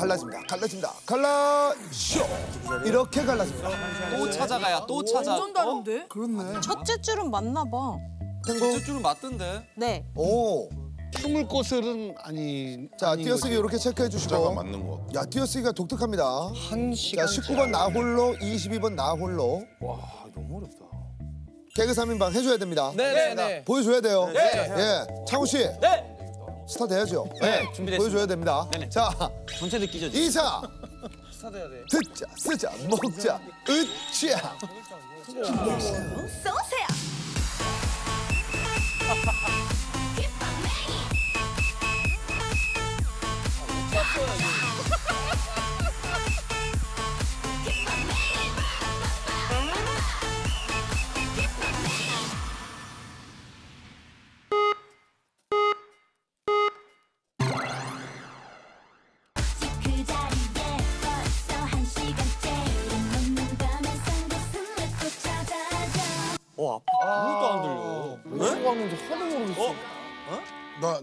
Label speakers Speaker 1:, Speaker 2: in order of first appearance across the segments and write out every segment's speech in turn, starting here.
Speaker 1: 갈라집니다. 갈라집니다. 갈라쇼 이렇게 갈라집니다.
Speaker 2: 또 찾아가야 또 찾아.
Speaker 3: 완전 다른데?
Speaker 1: 그렇네.
Speaker 3: 첫째 줄은 맞나 봐.
Speaker 1: 탱고.
Speaker 2: 첫 줄은 맞던데.
Speaker 3: 네.
Speaker 1: 오.
Speaker 4: 스물 꽃을은 아니.
Speaker 1: 자 띄어쓰기. 이렇게 체크해 주시고.
Speaker 5: 맞는 것 같아.
Speaker 1: 야 띄어쓰기가 독특합니다. 한자
Speaker 4: 시간.
Speaker 1: 19번 나홀로 22번 나홀로.
Speaker 5: 와 너무 어렵다.
Speaker 1: 개그 3인방 해줘야 됩니다.
Speaker 2: 네네네.
Speaker 1: 보여줘야 돼요.
Speaker 2: 네.
Speaker 1: 예, 창우 씨.
Speaker 2: 네.
Speaker 1: 스타 돼야죠. 네,
Speaker 2: 준비됐습니다.
Speaker 1: 보여줘야 됩니다.
Speaker 2: 네네.
Speaker 1: 자,
Speaker 2: 전체 느끼죠.
Speaker 1: 이사.
Speaker 2: 스타 돼야 돼.
Speaker 1: 듣자, 쓰자, 먹자, 으쌰.
Speaker 3: 쏘세요.
Speaker 6: 그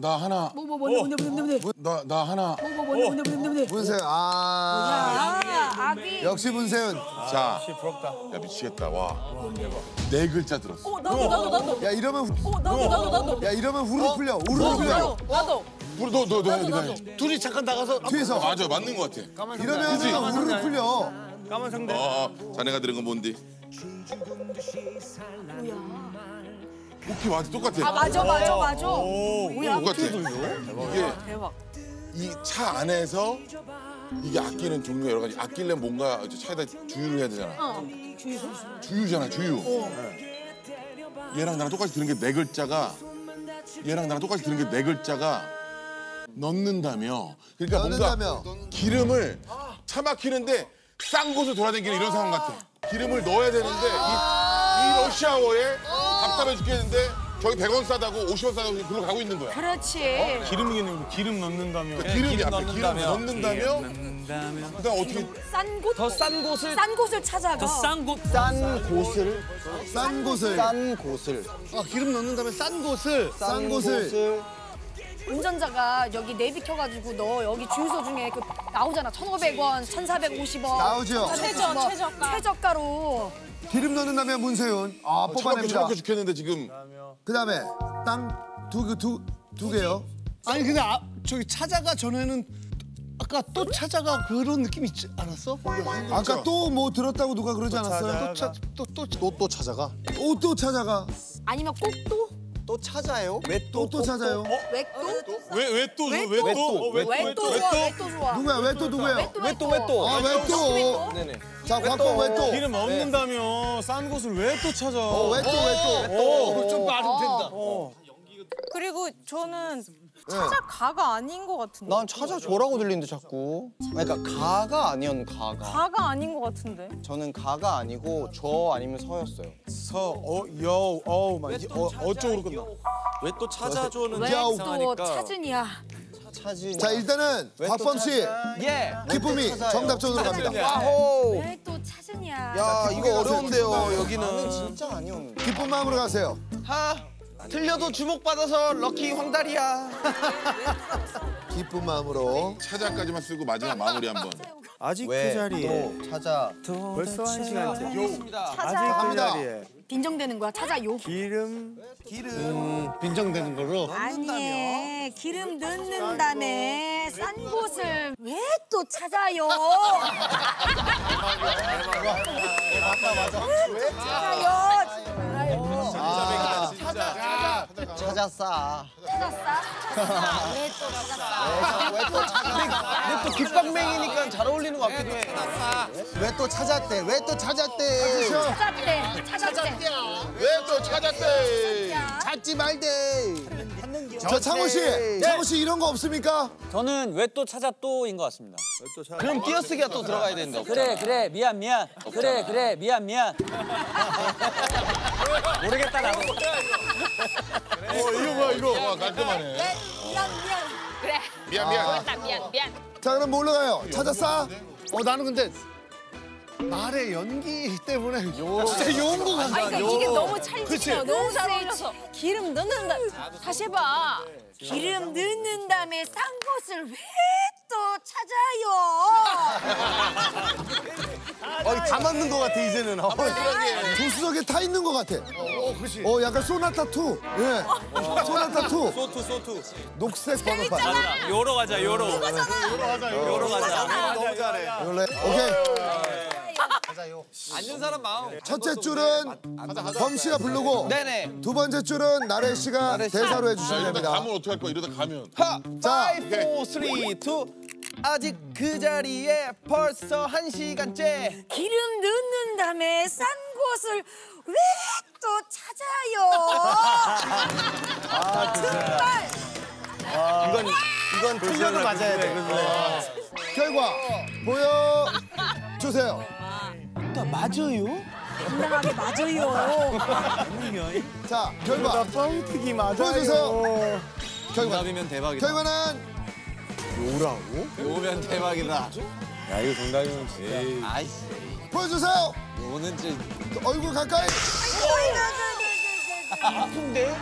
Speaker 5: 나나 하나.
Speaker 3: 뭐 뭐 뭔데 뭔데 뭔데 뭔데
Speaker 5: 나나 하나.
Speaker 3: 뭐 뭔데 뭔데 뭔데 뭔데.
Speaker 1: 문세윤, 아.
Speaker 3: 아 아기.
Speaker 1: 역시 문세윤.
Speaker 5: 자. 야 미치겠다. 와. 네 글자 들었어.
Speaker 3: 어 나도 나도 나도.
Speaker 1: 야 이러면 후-
Speaker 3: 어 나도 나도 나도.
Speaker 1: 야 이러면 후루룩 풀려.
Speaker 3: 나도
Speaker 1: 풀려.
Speaker 3: 나도 나도.
Speaker 5: 우리 너너너. 네가 해.
Speaker 4: 둘이 잠깐 나가서
Speaker 1: 뒤에서
Speaker 5: 맞아 맞는 것 같아.
Speaker 1: 이러면 후루룩 풀려.
Speaker 4: 까만 상대.
Speaker 5: 어, 어 자네가 들은 건 뭔디? 오케이 맞아 똑같아.
Speaker 3: 아 맞아 맞아 맞아. 뭐야?
Speaker 5: 똑같아. 이게
Speaker 3: 대박.
Speaker 5: 이 차 안에서 이게 아끼는 종류 여러 가지. 아끼려면 뭔가 이제 차에다 주유를 해야 되잖아.
Speaker 3: 어.
Speaker 5: 주유잖아 주유. 얘랑 나랑 똑같이 들은 게네 글자가 얘랑 나랑 똑같이 들은 게네 글자가 넣는다며. 그러니까
Speaker 1: 넣는다며.
Speaker 5: 뭔가 기름을 차 막히는데 싼 곳을 돌아다니는 이런 상황 같아. 기름을 넣어야 되는데 이, 이 러시아워에 답답해 죽겠는데 저기 100원 싸다고 50원 싸다고 그걸로 가고 있는 거야.
Speaker 3: 그렇지.
Speaker 4: 기름이겠네. 기름 넣는다며.
Speaker 5: 그러니까 기름이
Speaker 2: 기름
Speaker 5: 앞에 기름
Speaker 2: 넣는다며.
Speaker 5: 넣는다며 그다음 어떻게
Speaker 3: 싼 곳.
Speaker 2: 더 싼 곳을
Speaker 3: 싼 곳을 찾아가.
Speaker 2: 더 싼 곳.
Speaker 7: 싼 곳을
Speaker 1: 싼 곳을.
Speaker 7: 싼 곳을
Speaker 4: 아 기름 넣는 다음에 싼 곳을.
Speaker 1: 싼 곳을.
Speaker 3: 운전자가 여기 내비 켜가지고 너 여기 주유소 중에 그 나오잖아 1,500원, 1,450원
Speaker 1: 나오죠.
Speaker 3: 최저 최저가 최저가로
Speaker 1: 기름 넣는다면 문세윤. 아 뽑아냅니다.
Speaker 5: 차갑게 죽겠는데 지금
Speaker 1: 그다음에 땅두두 두 개요.
Speaker 4: 아니 근데 아, 저기 찾아가 전에는 아까 또 찾아가 그런 느낌 있지 않았어?
Speaker 1: 아까 또 뭐 들었다고 누가 그러지 않았어요?
Speaker 4: 또또또
Speaker 7: 또또 찾아가
Speaker 1: 또 또 찾아가.
Speaker 3: 아니면 꼭 또
Speaker 7: 또 찾아요
Speaker 1: 왜또 또 찾아요.
Speaker 3: 왜 또?
Speaker 4: 왜왜 또 왜왜
Speaker 3: 또?
Speaker 4: 또?
Speaker 3: 왜또 좋아? 왜 또?
Speaker 1: 누구야? 왜 또 누구예요?
Speaker 3: 왜 또? 왜 또?
Speaker 1: 아왜 또?
Speaker 7: 네네
Speaker 1: 자 광고 왜 또?
Speaker 4: 기름 없는다며 싼 곳을 왜 또 찾아?
Speaker 1: 어, 왜 또? 왜 또?
Speaker 4: 어, 좀 말은 된다.
Speaker 3: 그리고 저는 찾아가가 아닌 것 같은데.
Speaker 7: 난 찾아줘라고 들리는데 자꾸 그러니까 가가 아니었 가가
Speaker 3: 가가 아닌 것 같은데.
Speaker 7: 저는 가가 아니고 저 아니면 서였어요
Speaker 4: 서 어 여어막 어, 어 쪽으로 끝나.
Speaker 2: 왜 또 찾아줘는
Speaker 3: 왜게또
Speaker 2: 이상하니까.
Speaker 3: 찾으냐?
Speaker 7: 찾으냐
Speaker 1: 자 일단은 박범 씨?
Speaker 2: 예.
Speaker 1: 기쁨이? 정답전으로 갑니다.
Speaker 7: 야호
Speaker 3: 왜 또 찾으냐?
Speaker 7: 야 이거 어려운데요 여기는 진짜 아니었는데
Speaker 1: 기쁜 마음으로 가세요.
Speaker 7: 하 틀려도 주목받아서 럭키 황달이야
Speaker 1: 기쁜 마음으로.
Speaker 5: 차자까지만 쓰고 마지막 마무리 한번.
Speaker 8: 아직
Speaker 7: 왜
Speaker 8: 그 자리에
Speaker 7: 또 찾아
Speaker 8: 벌써 한 시간째. 아직 그. 자리에
Speaker 3: 빈정되는 거야. 찾아 요.
Speaker 8: 기름
Speaker 4: 빈정되는 거로.
Speaker 3: 아니 기름 넣는 다음에 싼 곳을 왜 또 찾아요? 왜 찾아요?
Speaker 1: 아,
Speaker 7: 찾았어
Speaker 3: 찾았어? 왜또 찾았어?
Speaker 7: 왜또 찾아 근데 또 귓방맹이니까 잘 어울리는 것 같기도 해 왜 또 찾았대 왜 또 찾았대
Speaker 3: 찾았대. 찾았대.
Speaker 5: 왜 또 찾았대?
Speaker 7: 찾지 말대
Speaker 1: 저 창호 씨, 창호 씨 이런 거 없습니까?
Speaker 2: 저는 왜 또 찾아 또인 것 같습니다.
Speaker 7: 그럼 띄어쓰기가 또 들어가야 되는데
Speaker 2: 그래 그래 미안 미안. 그래 그래 미안 미안. 모르겠다 나도.
Speaker 5: 어 이거 뭐야 이거. 와 깔끔하네.
Speaker 3: 미안 미안. 그래.
Speaker 5: 미안 미안.
Speaker 3: 나 미안 미안.
Speaker 1: 자 그럼 뭘로 가요? 찾았어?
Speaker 4: 어 나는 근데 말의 연기 때문에 진짜 용거 같아.
Speaker 3: 아니 그러니까 이게 너무 찰지네요. 너무 잘 어울려서. 기름 넣는다. 다시 해봐. 기름 넣는 다음에 싼 것을 왜 또 찾아요?
Speaker 7: 어, 다 맞는 것 같아 이제는. 어.
Speaker 1: 조수석에 타 있는 것 같아. 어, 약간 소나타 2. 예. 소나타 2.
Speaker 2: 소투 소투.
Speaker 1: 녹색 번호판.
Speaker 2: 요로 가자 요로. 요로 가자 요로 가자.
Speaker 7: 너무 잘해.
Speaker 1: 오케이.
Speaker 2: 앉는 사람 마음.
Speaker 1: 첫째 줄은 범 씨가 부르고
Speaker 2: 네네.
Speaker 1: 두 번째 줄은 나래 씨가 대사로 해주시면 됩니다.
Speaker 5: 가면 어떡할 거야 이러다 가면
Speaker 1: 자,
Speaker 7: 5, 4, 3, 2. 아직 그 자리에 벌써 한 시간째.
Speaker 3: 기름 넣는 다음에 싼 곳을 왜 또 찾아요? 정말
Speaker 7: 이건 이건 틀려도 맞아야 돼.
Speaker 1: 결과 보여 주세요.
Speaker 7: 맞아요?
Speaker 3: 당당하게 맞아요.
Speaker 1: 자, 결과
Speaker 7: 뻥튀기 맞아요.
Speaker 1: 보여주세요. 결과.
Speaker 2: 정답이면 대박이다.
Speaker 1: 결과는
Speaker 2: 오면 대박이다.
Speaker 8: 야 이거 정답이면 진짜.
Speaker 2: 아이씨.
Speaker 1: 보여주세요.
Speaker 2: 오는 지
Speaker 1: 얼굴 가까이.
Speaker 7: 아픈데?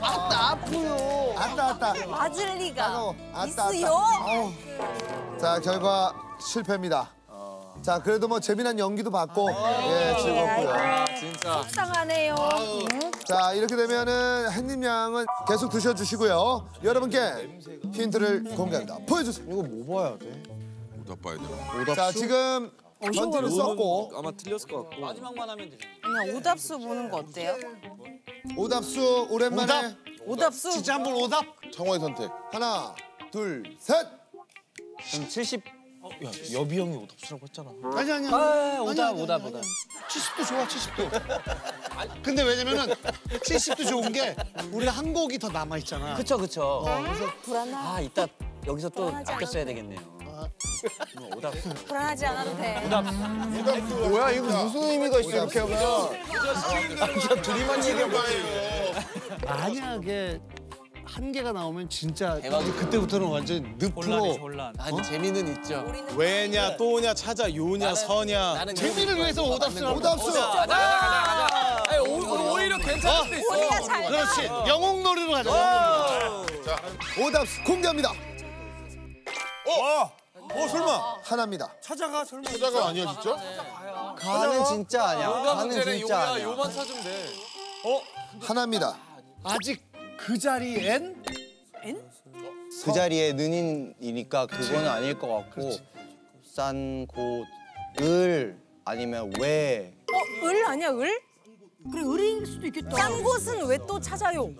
Speaker 7: 아따 아프요.
Speaker 1: 아따 아따.
Speaker 3: 맞을 리가.
Speaker 1: 아따 아따.
Speaker 3: 있어요?
Speaker 1: 어우. 자, 결과 실패입니다. 자, 그래도 뭐 재미난 연기도 봤고 아, 네. 예, 아, 즐겁고요. 네.
Speaker 2: 아, 진짜.
Speaker 3: 속상하네요. 네.
Speaker 1: 자, 이렇게 되면은 햇님 양은 계속 드셔주시고요. 여러분께 힌트를 공개합니다. 보여주세요.
Speaker 7: 이거 뭐 봐야 돼?
Speaker 5: 오답 봐야 되나?
Speaker 1: 오답 자, 지금 전투를 썼고
Speaker 8: 아마 틀렸을 것 같고.
Speaker 2: 마지막만 하면 되죠.
Speaker 9: 그냥 오답수 보는 거 어때요?
Speaker 1: 오답수 오랜만에
Speaker 9: 오답수?
Speaker 4: 진짜 한번 오답?
Speaker 5: 청와의 선택.
Speaker 1: 하나, 둘, 셋!
Speaker 2: 70 야,
Speaker 7: 여비 형이 오답수라고 했잖아.
Speaker 4: 아니 아니.
Speaker 2: 아, 오답 오답 오답.
Speaker 4: 70도 좋아 70도. 근데 왜냐면은 70도 좋은 게 우리 한 곡이 더 남아 있잖아.
Speaker 2: 그쵸 그쵸.
Speaker 3: 어, 그래서 불안한.
Speaker 2: 아 이따 여기서 또 아껴 써야 되겠네요. 아. 뭐 오답.
Speaker 3: 불안하지 않아도 돼. 오답. 오답.
Speaker 7: 뭐야 이거 무슨 의미가 있어 이렇게 하면. 그저 시키는 대로.
Speaker 5: 그냥 둘이만 얘기하면.
Speaker 4: 만약에 한 개가 나오면 진짜
Speaker 2: 대박이다.
Speaker 4: 그때부터는 완전 늪으로
Speaker 2: 혼란.
Speaker 7: 아 근데 재미는 있죠.
Speaker 8: 왜냐 또냐 찾아 요냐 서냐.
Speaker 2: 나는
Speaker 4: 재미를 위해서 오답수라고.
Speaker 1: 오답수.
Speaker 2: 가자 가자 가자. 아니, 오, 오히려 괜찮을 수도 있어.
Speaker 3: 우리가 잘
Speaker 4: 그렇지. 영웅 놀이로 가자. 영웅놀이.
Speaker 1: 오답수 공개합니다.
Speaker 8: 어 설마
Speaker 1: 하나입니다.
Speaker 8: 찾아가 설마.
Speaker 5: 찾아가 아니야 진짜
Speaker 7: 가는 진짜 아니야. 가는 진짜 아니야.
Speaker 2: 요만 찾으면 돼.
Speaker 1: 하나입니다.
Speaker 4: 아직 그 자리엔
Speaker 7: 그 자리에 는인이니까 그거는 아닐 것 같고 싼 곳을 아니면 왜
Speaker 3: 어, 을 아니야, 을? 그래, 을일 수도 있겠다. 싼 곳은 왜 또 찾아요?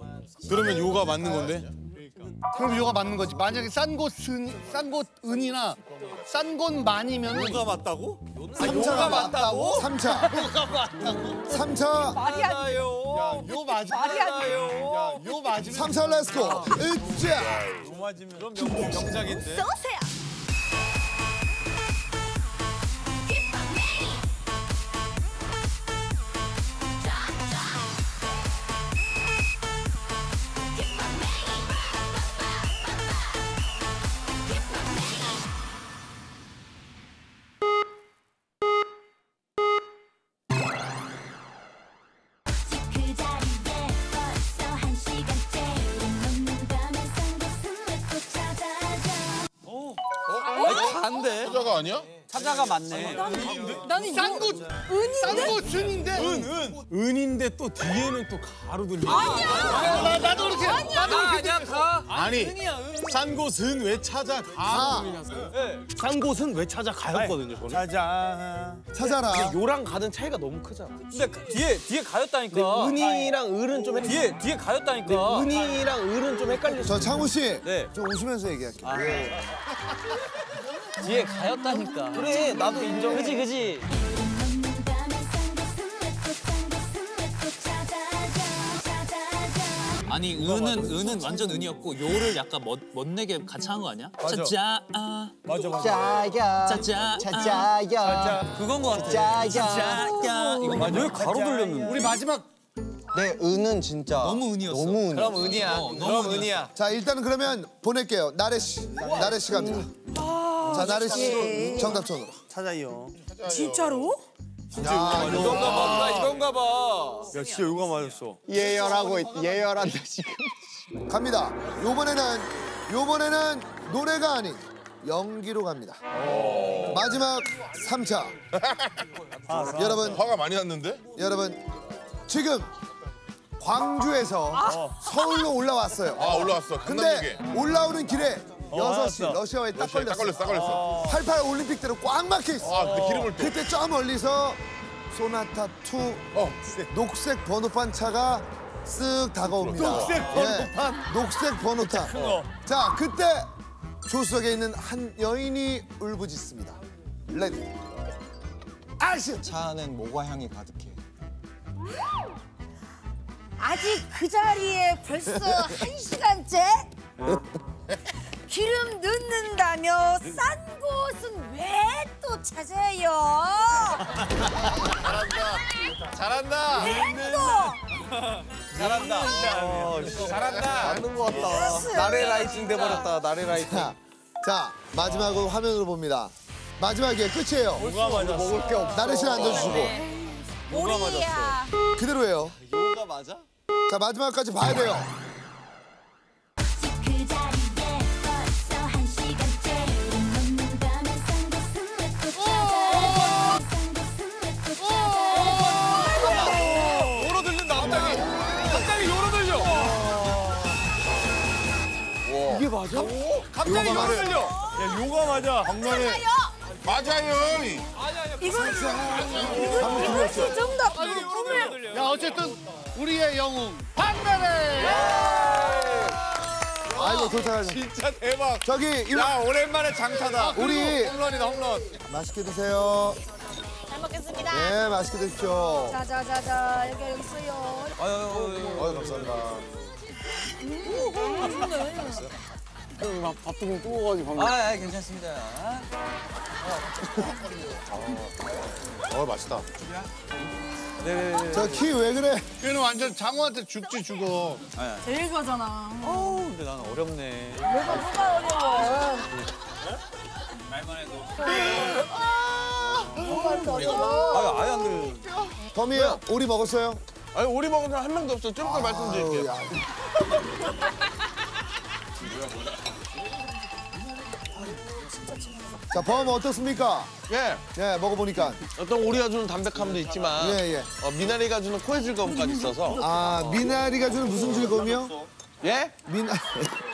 Speaker 8: 그러면 요가 맞는 건데.
Speaker 4: 그럼 이거가 맞는 거지. 만약에 싼 곳은 싼 곳 은이나 싼 곳 만이면
Speaker 8: 요가 맞다고?
Speaker 1: 삼차가 맞다고? 삼차. 삼차.
Speaker 3: 말이
Speaker 4: 안요 맞으면
Speaker 3: 말이 안 돼.
Speaker 4: 요 맞으면
Speaker 1: 삼차 렛츠고. 으쌰.
Speaker 8: 요 맞으면 그럼 명, 명작인데.
Speaker 3: 써세요.
Speaker 2: 안돼.
Speaker 5: 찾아가 아니야
Speaker 2: 찾아가 맞네.
Speaker 3: 나는 싼 곳, 은인데?
Speaker 4: 싼곳 은인데
Speaker 8: 은 은. 은인데 또 뒤에는 또 가로 들리고.
Speaker 4: 나, 나도 그렇게 나도
Speaker 2: 아, 아니야 가.
Speaker 8: 아니 싼 곳은 왜 찾아 가? 싼 곳은 왜 찾아 가였거든요. 저는. 찾아.
Speaker 1: 찾아라.
Speaker 7: 요랑 가는 차이가 너무 크잖아.
Speaker 2: 근데 가- 뒤에 뒤에 가였다니까.
Speaker 7: 은이랑 을은 좀 헷-
Speaker 2: 뒤에 뒤에 가였다니까.
Speaker 7: 은이랑 을은 좀 헷갈릴
Speaker 1: 수저 창호 씨.
Speaker 2: 네.
Speaker 1: 좀 웃으면서 얘기할게요.
Speaker 2: 뒤에 가였다니까.
Speaker 7: 그래 나도 인정.
Speaker 2: 그지 그지.
Speaker 10: 아니 은은 은은 완전 은이었고 요를 약간 멋 멋내게 같이 한 거 아니야? 짜자 아
Speaker 8: 맞아 맞아.
Speaker 7: 짜야
Speaker 10: 짜자
Speaker 7: 짜짜야
Speaker 10: 그건 거 같아.
Speaker 7: 짜야.
Speaker 10: 짜야 이거 맞아.
Speaker 2: 왜 가로 들렸는데?
Speaker 4: 우리 마지막
Speaker 7: 내 은은 진짜
Speaker 10: 너무 은이었어.
Speaker 7: 너무 은.
Speaker 2: 그럼 은이야.
Speaker 10: 어, 너무 은이야.
Speaker 1: 자, 일단은 그러면 보낼게요. 나래 씨. 나래 씨 갑니다. 자, 나래 씨 정답전으로.
Speaker 8: 찾아요.
Speaker 3: 진짜로?
Speaker 2: 이건가 봐. 이건가 봐.
Speaker 8: 야 진짜 요가 맞았어.
Speaker 7: 예열하고 있, 예열한다 지금.
Speaker 1: 갑니다. 요번에는 요번에는 노래가 아닌 연기로 갑니다. 마지막 3차. 여러분,
Speaker 5: 화가 많이 났는데?
Speaker 1: 여러분 지금 광주에서 서울로 올라왔어요.
Speaker 5: 아 올라왔어.
Speaker 1: 근데. 올라오는 길에 6시 러시아에 딱
Speaker 5: 러시아에 딱
Speaker 1: 걸렸어.
Speaker 5: 걸렸어, 딱 걸렸어.
Speaker 1: 88 올림픽대로 꽉 막혀 있어.
Speaker 5: 아 근데 기름을 또.
Speaker 1: 그때 저 멀리서 소나타 2
Speaker 5: 어.
Speaker 1: 녹색 번호판 차가 쓱 다가옵니다.
Speaker 8: 녹색 번호판?
Speaker 1: 예, 녹색 번호판. 자, 그때 조수석에 있는 한 여인이 울부짖습니다. Ready. Action!
Speaker 7: 차 안엔 모과 향이 가득해.
Speaker 3: 아직 그 자리에 벌써 한 시간째? 기름 넣는다며 싼 곳은 왜 또 찾아요?
Speaker 8: 잘한다.
Speaker 3: 왜 또?
Speaker 8: 잘한다. 잘한다. 맞는 것 같다. 나래 라이팅 돼버렸다. 나래 라이팅.
Speaker 1: 자, 자, 마지막으로 화면으로 봅니다. 마지막에 끝이에요.
Speaker 8: 먹을 게 없어.
Speaker 1: 나래 씨 앉아주시고.
Speaker 3: 오리야.
Speaker 1: 그대로예요.
Speaker 8: 누가 맞아?
Speaker 1: 자, 마지막까지 봐야 돼요.
Speaker 6: 그
Speaker 8: 요로 들린다 갑자기. 갑자기 요로 들려. 이게 맞아? 갑자기. 들려. 야 요가 맞아.
Speaker 5: 장난해. 맞아요.
Speaker 3: 이거는
Speaker 1: 한번 들렸죠?
Speaker 3: 정답.
Speaker 4: 야 어쨌든 우리의 영웅 박나래.
Speaker 1: 아이고, 도착하네.
Speaker 8: 진짜 대박.
Speaker 1: 저기, 이리
Speaker 8: 야 오랜만에 장타다.
Speaker 1: 우리
Speaker 8: 홈런이다 홈런.
Speaker 1: 맛있게 드세요.
Speaker 3: 잘 먹겠습니다.
Speaker 1: 네, 맛있게 드십시오.
Speaker 3: 자자자자 여기 여기 있어요.
Speaker 8: 아유 감사합니다.
Speaker 2: 아, 아, 괜찮습니다.
Speaker 5: 어 맛있다.
Speaker 1: 저키 왜 그래?
Speaker 4: 걔는 완전 장어한테 죽지 죽어.
Speaker 3: 제일 좋아하잖아.
Speaker 8: 어우 근데 난 어렵네.
Speaker 3: 뭐가 뭐가 어려워. 뭐가 이렇게 어려워.
Speaker 8: 아유 아예 안 들.
Speaker 1: 범이 오리 먹었어요?
Speaker 8: 아니 오리 먹은 사람 한 명도 없어. 좀 이따 말씀드릴게요.
Speaker 1: 아우, 야. 자, 범 어떻습니까?
Speaker 8: 예.
Speaker 1: 예, 먹어보니까.
Speaker 8: 어떤 오리가 주는 담백함도 있지만
Speaker 1: 예, 예.
Speaker 8: 어, 미나리가 주는 코의 즐거움까지 있어서
Speaker 1: 아, 미나리가 주는 무슨 즐거움이요?
Speaker 8: 예?
Speaker 1: 미나